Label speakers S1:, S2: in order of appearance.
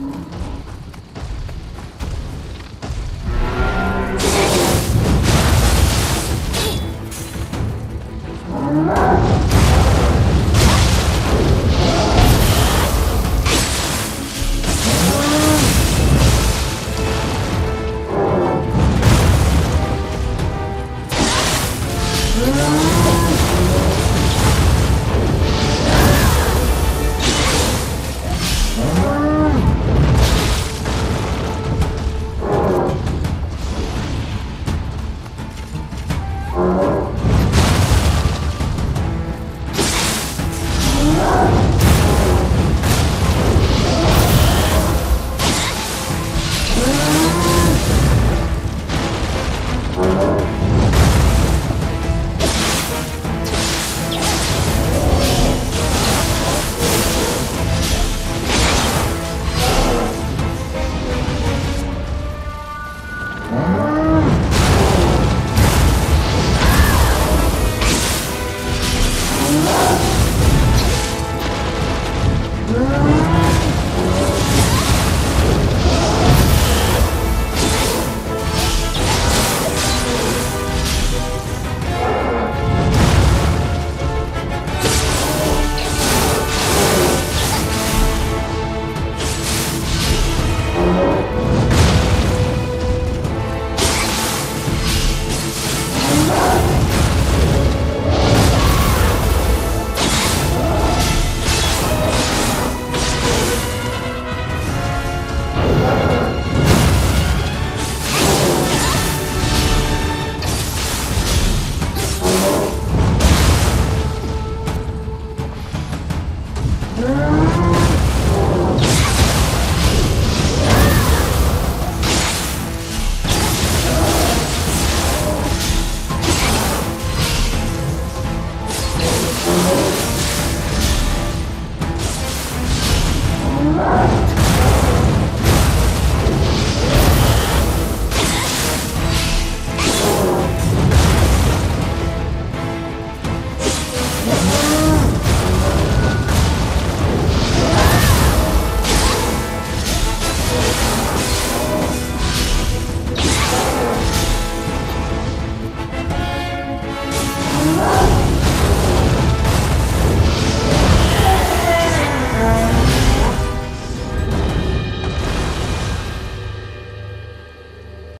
S1: Thank you. Ah! Thank Música